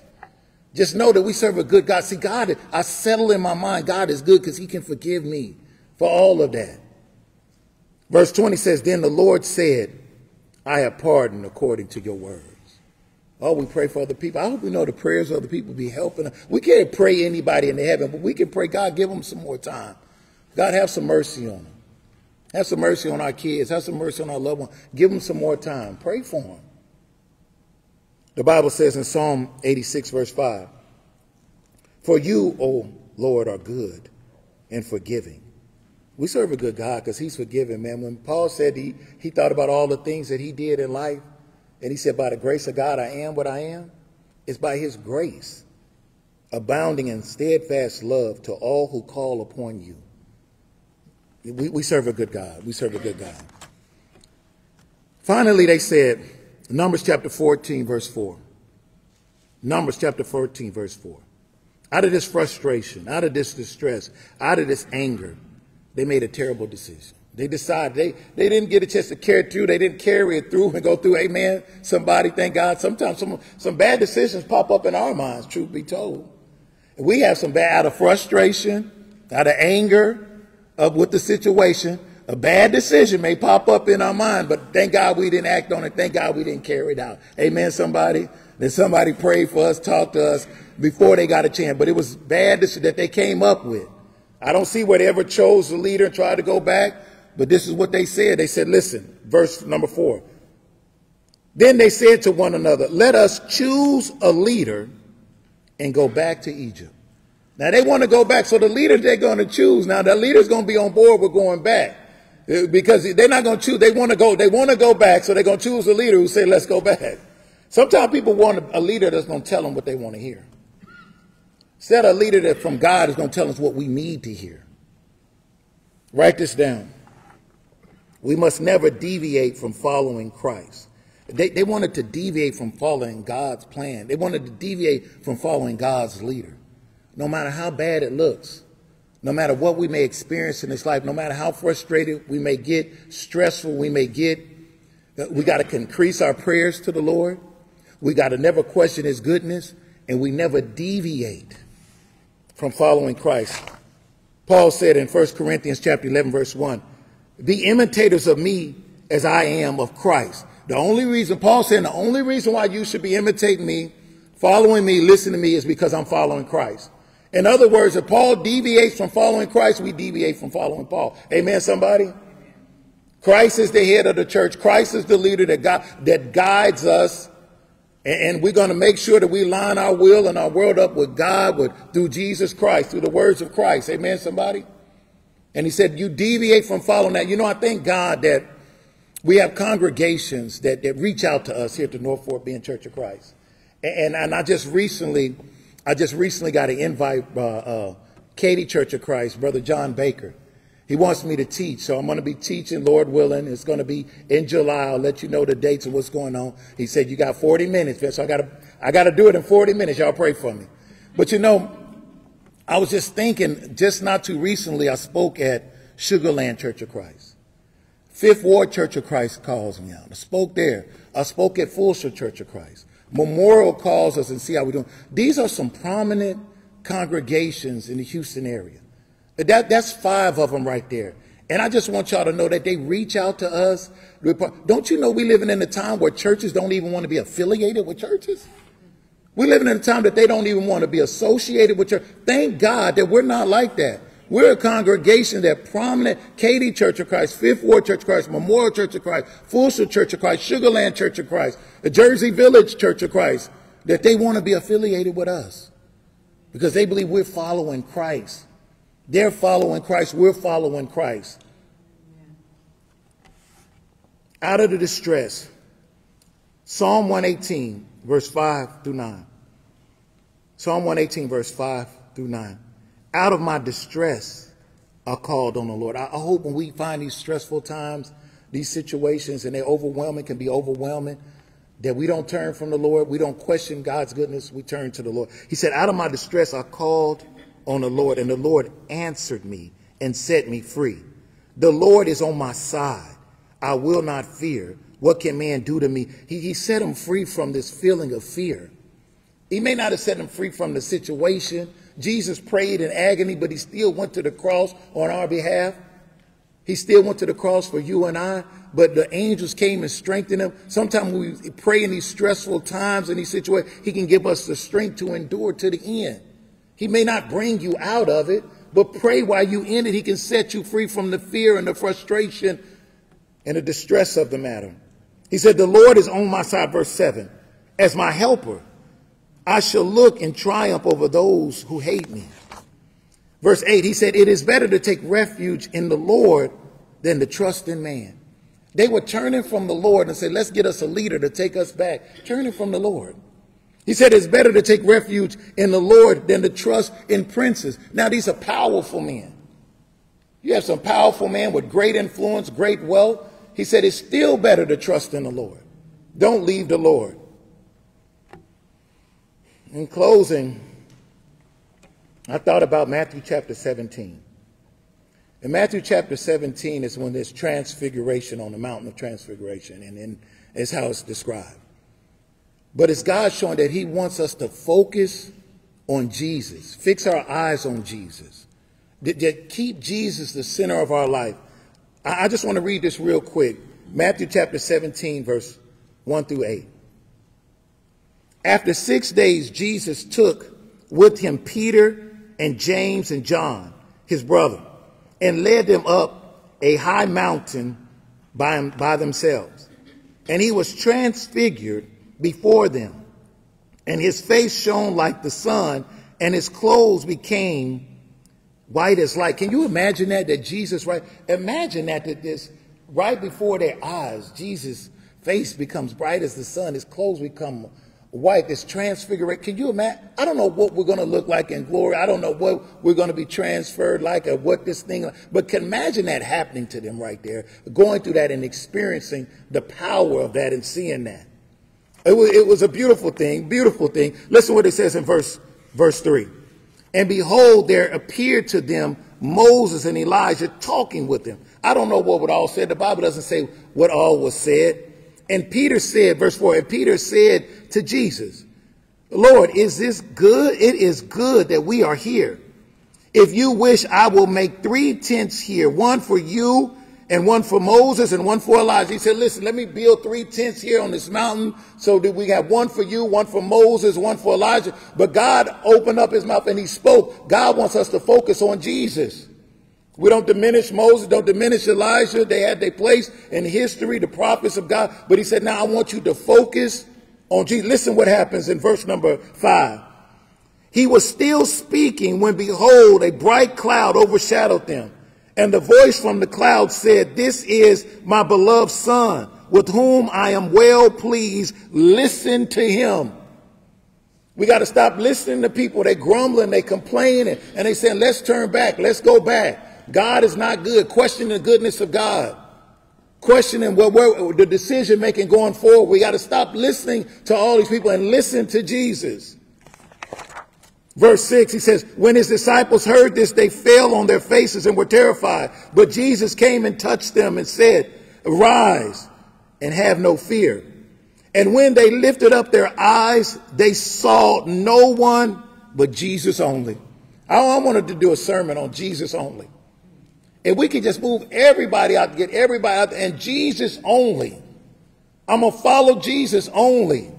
D: Just know that we serve a good God. See, God, I settle in my mind, God is good because he can forgive me for all of that. Verse 20 says, Then the Lord said, I have pardoned according to your words. Oh, we pray for other people. I hope we know the prayers of other people be helping us. We can't pray anybody in heaven, but we can pray, God, give them some more time. God, have some mercy on them. Have some mercy on our kids. Have some mercy on our loved ones. Give them some more time. Pray for them. The Bible says in Psalm 86, verse 5 For you, O Lord, are good and forgiving. We serve a good God because he's forgiving, man. When Paul said he, he thought about all the things that he did in life, and he said, By the grace of God, I am what I am, it's by his grace, abounding in steadfast love to all who call upon you. We, we serve a good God. We serve a good God. Finally, they said, Numbers chapter 14, verse 4. Numbers chapter 14, verse 4. Out of this frustration, out of this distress, out of this anger, they made a terrible decision. They decided they, they didn't get a chance to carry it through. They didn't carry it through and go through. Amen. Somebody, thank God. Sometimes some, some bad decisions pop up in our minds, truth be told. We have some bad, out of frustration, out of anger, up with the situation. A bad decision may pop up in our mind, but thank God we didn't act on it. Thank God we didn't carry it out. Amen, somebody? That somebody prayed for us, talked to us before they got a chance, but it was bad that they came up with. I don't see where they ever chose the leader and tried to go back, but this is what they said. They said, listen, verse number four. Then they said to one another, let us choose a leader and go back to Egypt. Now they want to go back. So the leader they're going to choose. Now the leader's going to be on board with going back because they're not going to choose. They want to go. They want to go back. So they're going to choose a leader who say, let's go back. Sometimes people want a leader that's going to tell them what they want to hear. Instead, a leader that from God is going to tell us what we need to hear. Write this down. We must never deviate from following Christ. They, they wanted to deviate from following God's plan. They wanted to deviate from following God's leader no matter how bad it looks, no matter what we may experience in this life, no matter how frustrated we may get, stressful we may get, uh, we got to increase our prayers to the Lord. We got to never question his goodness, and we never deviate from following Christ. Paul said in 1 Corinthians chapter 11 verse 1, "Be imitators of me as I am of Christ." The only reason Paul said the only reason why you should be imitating me, following me, listening to me is because I'm following Christ. In other words, if Paul deviates from following Christ, we deviate from following Paul. Amen, somebody? Christ is the head of the church. Christ is the leader that, God, that guides us And we're going to make sure that we line our will and our world up with God with, through Jesus Christ, through the words of Christ. Amen, somebody? And he said, you deviate from following that. You know, I thank God that we have congregations that, that reach out to us here at the North Fort Bend Church of Christ. And, and I just recently, I just recently got an invite, uh, uh, Katy Church of Christ, Brother John Baker. He wants me to teach, so I'm going to be teaching, Lord willing. It's going to be in July. I'll let you know the dates and what's going on. He said you got 40 minutes, so I got to, I got to do it in 40 minutes. Y'all pray for me. But you know, I was just thinking, just not too recently, I spoke at Sugar Land Church of Christ. Fifth Ward Church of Christ calls me out. I spoke there. I spoke at Fulshear Church of Christ. Memorial calls us and see how we're doing. These are some prominent congregations in the Houston area. That, that's five of them right there. And I just want y'all to know that they reach out to us. Don't you know we living in a time where churches don't even want to be affiliated with churches? We're living in a time that they don't even want to be associated with church. Thank God that we're not like that. We're a congregation that prominent Katy Church of Christ, Fifth Ward Church of Christ, Memorial Church of Christ, Fulshear Church of Christ, Sugar Land Church of Christ, the Jersey Village Church of Christ, that they want to be affiliated with us because they believe we're following Christ. They're following Christ. We're following Christ. Out of the distress. Psalm 118, verse 5 through 9. Psalm 118, verse 5 through 9. Out of my distress, I called on the Lord. I hope when we find these stressful times, these situations, and they're overwhelming, can be overwhelming, that we don't turn from the Lord. We don't question God's goodness. We turn to the Lord. He said, Out of my distress, I called on the Lord, and the Lord answered me and set me free. The Lord is on my side. I will not fear. What can man do to me? He, he set him free from this feeling of fear. He may not have set him free from the situation. Jesus prayed in agony, but he still went to the cross on our behalf. He still went to the cross for you and I, but the angels came and strengthened him. Sometimes we pray in these stressful times, in these situations, he can give us the strength to endure to the end. He may not bring you out of it, but pray while you in it. He can set you free from the fear and the frustration and the distress of the matter. He said, The Lord is on my side, verse 7. As my helper, I shall look in triumph over those who hate me. Verse 8, he said, It is better to take refuge in the Lord than to trust in man. They were turning from the Lord and said, Let's get us a leader to take us back. Turning from the Lord. He said it's better to take refuge in the Lord than to trust in princes. Now, these are powerful men. You have some powerful men with great influence, great wealth. He said it's still better to trust in the Lord. Don't leave the Lord. In closing, I thought about Matthew chapter 17. In Matthew chapter 17 is when there's transfiguration on the mountain of transfiguration, and, and is how it's described. But it's God showing that He wants us to focus on Jesus, fix our eyes on Jesus, that, keep Jesus the center of our life. I, I just want to read this real quick Matthew chapter 17, verse 1 through 8. After six days, Jesus took with him Peter and James and John, his brother, and led them up a high mountain by, by themselves. And he was transfigured before them. And his face shone like the sun, and his clothes became white as light. Can you imagine that? That Jesus, right? Imagine that, that this, right before their eyes, Jesus' face becomes bright as the sun, his clothes become white, this transfiguration. Can you imagine? I don't know what we're going to look like in glory. I don't know what we're going to be transferred like or what this thing, but can imagine that happening to them right there, going through that and experiencing the power of that and seeing that. It was, it was a beautiful thing, beautiful thing. Listen what it says in verse, verse 3. And behold, there appeared to them Moses and Elijah talking with them. I don't know what would all said. The Bible doesn't say what all was said. And Peter said, verse 4, and Peter said to Jesus, Lord, is this good? It is good that we are here. If you wish, I will make three tents here, one for you and one for Moses and one for Elijah. He said, listen, let me build three tents here on this mountain so that we have one for you, one for Moses, one for Elijah. But God opened up his mouth and he spoke. God wants us to focus on Jesus. We don't diminish Moses, don't diminish Elijah. They had their place in history, the prophets of God. But he said, now I want you to focus on Jesus. Listen what happens in verse number five. He was still speaking when behold, a bright cloud overshadowed them. And the voice from the cloud said, This is my beloved son, with whom I am well pleased. Listen to him. We got to stop listening to people. They grumbling, they complaining, and they saying, let's turn back, let's go back. God is not good. Questioning the goodness of God. Questioning what well, the decision making going forward. We got to stop listening to all these people and listen to Jesus. Verse 6, he says, When his disciples heard this, they fell on their faces and were terrified. But Jesus came and touched them and said, Arise and have no fear. And when they lifted up their eyes, they saw no one but Jesus only. I wanted to do a sermon on Jesus only. If we can just move everybody out, get everybody out, and Jesus only. I'm going to follow Jesus only.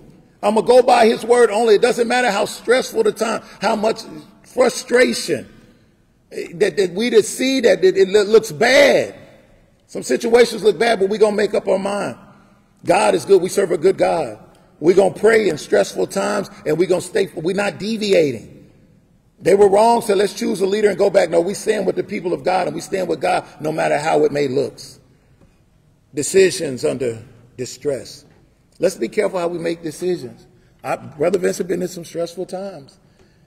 D: I'm going to go by his word only. It doesn't matter how stressful the time, how much frustration eh, that, that we just see that it, it looks bad. Some situations look bad, but we're going to make up our mind. God is good. We serve a good God. We're going to pray in stressful times and we're going to stay, we're not deviating. They were wrong, so let's choose a leader and go back. No, we stand with the people of God and we stand with God no matter how it may look. Decisions under distress. Let's be careful how we make decisions. I, Brother Vincent has been in some stressful times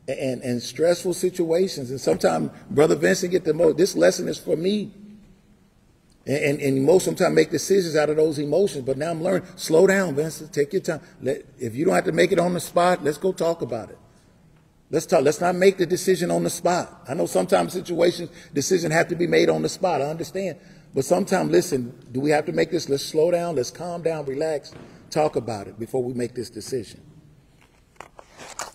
D: and, and stressful situations. And sometimes Brother Vincent get the most, this lesson is for me. And, and, and most sometimes make decisions out of those emotions. But now I'm learning, slow down, Vincent, take your time. Let, if you don't have to make it on the spot, let's go talk about it. Let's talk. Let's not make the decision on the spot. I know sometimes situations, decisions have to be made on the spot. I understand. But sometimes, listen, do we have to make this? Let's slow down. Let's calm down, relax, talk about it before we make this decision.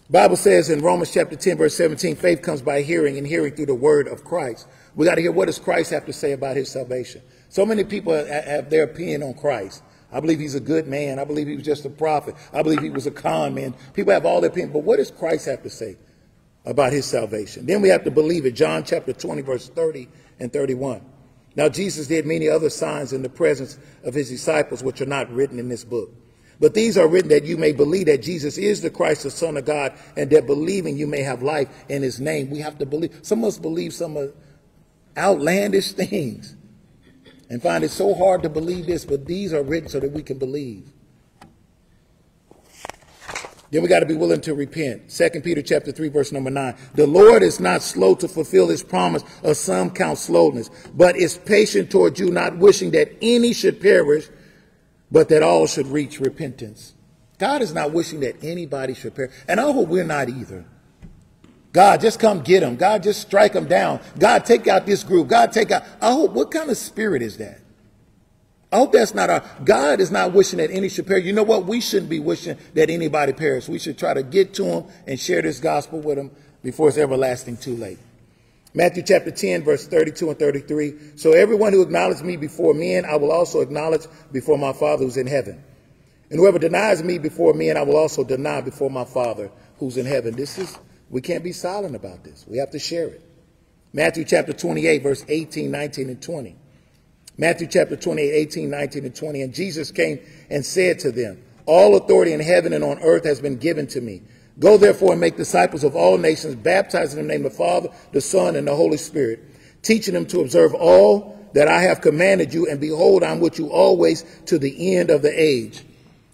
D: Bible says in Romans chapter 10, verse 17, faith comes by hearing and hearing through the word of Christ. We got to hear what does Christ have to say about his salvation. So many people have their opinion on Christ. I believe he's a good man. I believe he was just a prophet. I believe he was a con man. People have all their opinions. But what does Christ have to say about his salvation? Then we have to believe it. John chapter 20, verse 30 and 31. Now, Jesus did many other signs in the presence of his disciples, which are not written in this book. But these are written that you may believe that Jesus is the Christ, the Son of God, and that believing you may have life in his name. We have to believe. Some of us believe some outlandish things and find it so hard to believe this, but these are written so that we can believe. Then we got to be willing to repent. Second Peter chapter 3, verse number 9. The Lord is not slow to fulfill his promise, as some count slowness, but is patient toward you, not wishing that any should perish, but that all should reach repentance. God is not wishing that anybody should perish. And I hope we're not either. God, just come get them. God, just strike them down. God, take out this group. God, take out. I hope, what kind of spirit is that? I hope that's not our, God is not wishing that any should perish. You know what? We shouldn't be wishing that anybody perish. We should try to get to them and share this gospel with them before it's everlasting too late. Matthew chapter 10, verse 32 and 33. So everyone who acknowledges me before men, I will also acknowledge before my Father who's in heaven. And whoever denies me before men, I will also deny before my Father who's in heaven. This is we can't be silent about this. We have to share it. Matthew chapter 28, verse 18, 19, and 20. Matthew chapter 28, 18, 19, and 20. And Jesus came and said to them, All authority in heaven and on earth has been given to me. Go therefore and make disciples of all nations, baptizing them in the name of the Father, the Son, and the Holy Spirit, teaching them to observe all that I have commanded you, and behold, I'm with you always to the end of the age.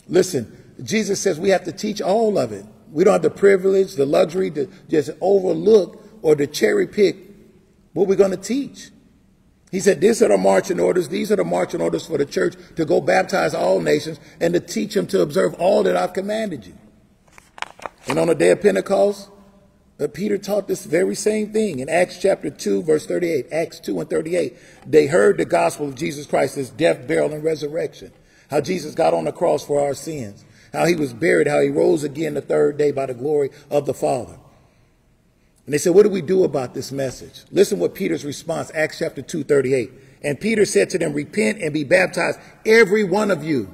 D: Listen, Jesus says we have to teach all of it. We don't have the privilege, the luxury to just overlook or to cherry pick what we're going to teach. He said, These are the marching orders. These are the marching orders for the church to go baptize all nations and to teach them to observe all that I've commanded you. And on the day of Pentecost, uh, Peter taught this very same thing in Acts chapter 2, verse 38. Acts 2 and 38. They heard the gospel of Jesus Christ, his death, burial, and resurrection. How Jesus got on the cross for our sins how he was buried, how he rose again the third day by the glory of the Father. And they said, What do we do about this message? Listen what Peter's response, Acts chapter 2, 38. And Peter said to them, Repent and be baptized, every one of you,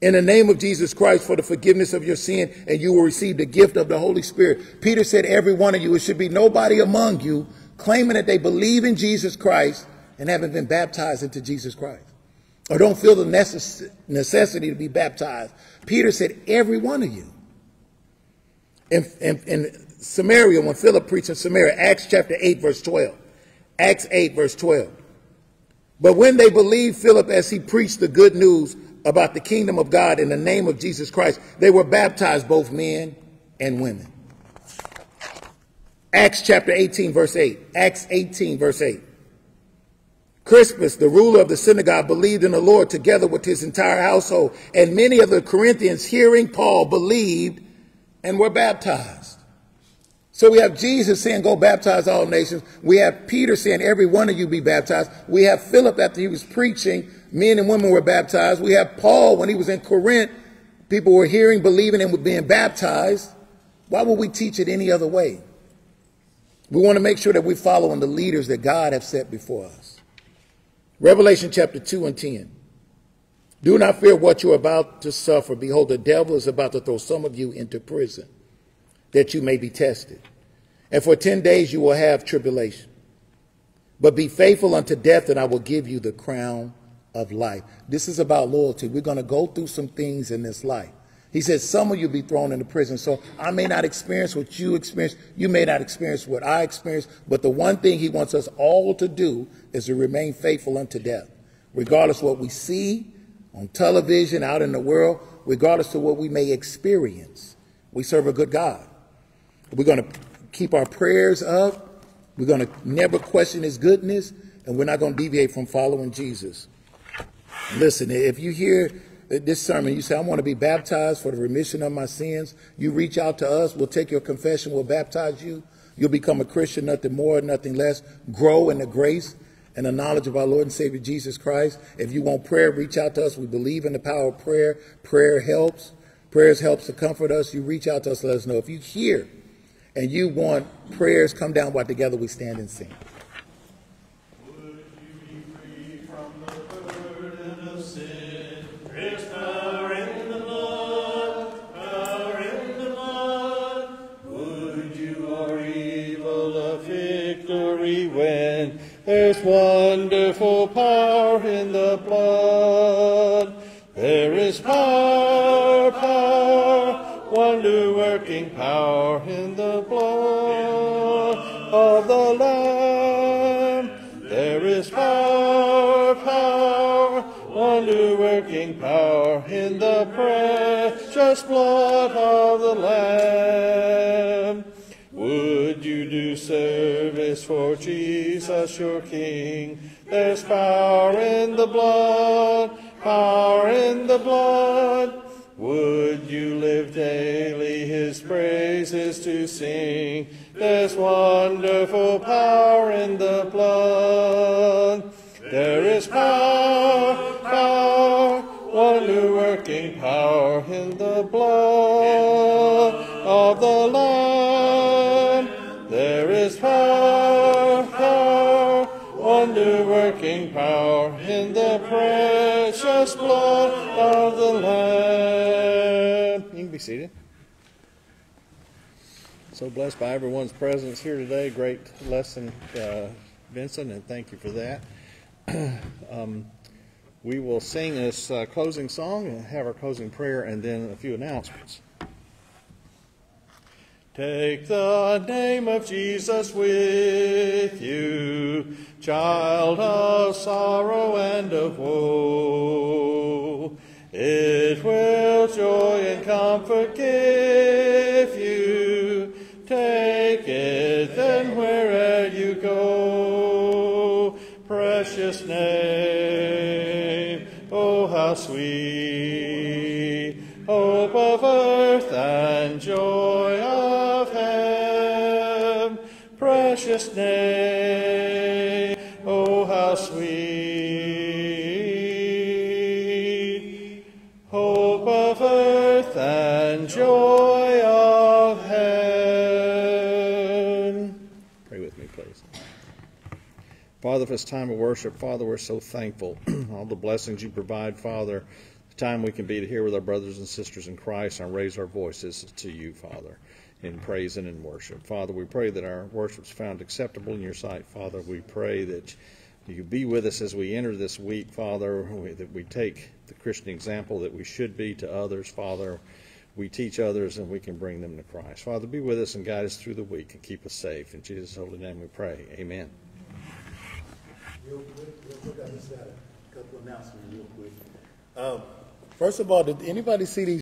D: in the name of Jesus Christ for the forgiveness of your sin, and you will receive the gift of the Holy Spirit. Peter said, Every one of you, it should be nobody among you claiming that they believe in Jesus Christ and haven't been baptized into Jesus Christ. or don't feel the necess- necessity to be baptized. Peter said, Every one of you. In, in, in Samaria, when Philip preached in Samaria, Acts chapter 8, verse 12. Acts 8, verse 12. But when they believed Philip as he preached the good news about the kingdom of God in the name of Jesus Christ, they were baptized, both men and women. Acts chapter 18, verse 8. Acts 18, verse 8. Crispus, the ruler of the synagogue, believed in the Lord together with his entire household, and many of the Corinthians, hearing Paul, believed and were baptized. So we have Jesus saying, Go baptize all nations. We have Peter saying, Every one of you be baptized. We have Philip after he was preaching, men and women were baptized. We have Paul when he was in Corinth, people were hearing, believing, and were being baptized. Why would we teach it any other way? We want to make sure that we're following the leaders that God has set before us. Revelation chapter 2 and 10. Do not fear what you're about to suffer. Behold, the devil is about to throw some of you into prison that you may be tested. And for 10 days you will have tribulation. But be faithful unto death, and I will give you the crown of life. This is about loyalty. We're going to go through some things in this life. He says, Some of you will be thrown into prison. So I may not experience what you experience. You may not experience what I experience. But the one thing he wants us all to do is to remain faithful unto death, regardless of what we see on television, out in the world, regardless of what we may experience. We serve a good God. We're going to keep our prayers up. We're going to never question his goodness, and we're not going to deviate from following Jesus. Listen, if you hear this sermon, you say, I want to be baptized for the remission of my sins, you reach out to us, we'll take your confession, we'll baptize you. You'll become a Christian, nothing more, nothing less. Grow in the grace and the knowledge of our Lord and Savior Jesus Christ. If you want prayer, reach out to us. We believe in the power of prayer. Prayer helps. Prayers helps to comfort us. You reach out to us, let us know. If you hear and you want prayers, come down while together we stand and sing.
A: There's wonderful power in the blood. There is power, wonder working power in the blood of the Lamb. There is power, power, wonder working power in the precious blood of the Lamb. Would you do service for Jesus your King? There's power in the blood, power in the blood. Would you live daily his praises to sing? There's wonderful power in the blood. There is power, power, wonder working power in the blood of the Lamb. So blessed by everyone's presence here today. Great lesson, uh, Vincent, and thank you for that. um, we will sing this uh, closing song and have our closing prayer and then a few announcements. Take the name of Jesus with you, child of sorrow and of woe. It will joy and comfort give you. Take it then wherever you go. Precious name, oh how sweet, Father, for this time of worship, Father, we're so thankful. All the blessings you provide, Father, the time we can be here with our brothers and sisters in Christ and raise our voices to you, Father, in praise and in worship. Father, we pray that our worship is found acceptable in your sight. Father, we pray that
E: you be with us as we enter this week, Father, we, that we take the Christian example that we should be to others, Father. We teach others and we can bring them to Christ. Father, be with us and guide us through the week and keep us safe. In Jesus' holy name we pray. Amen.
D: Real quick, real quick, I just got a couple announcements real quick. Um, first of all, did anybody see these?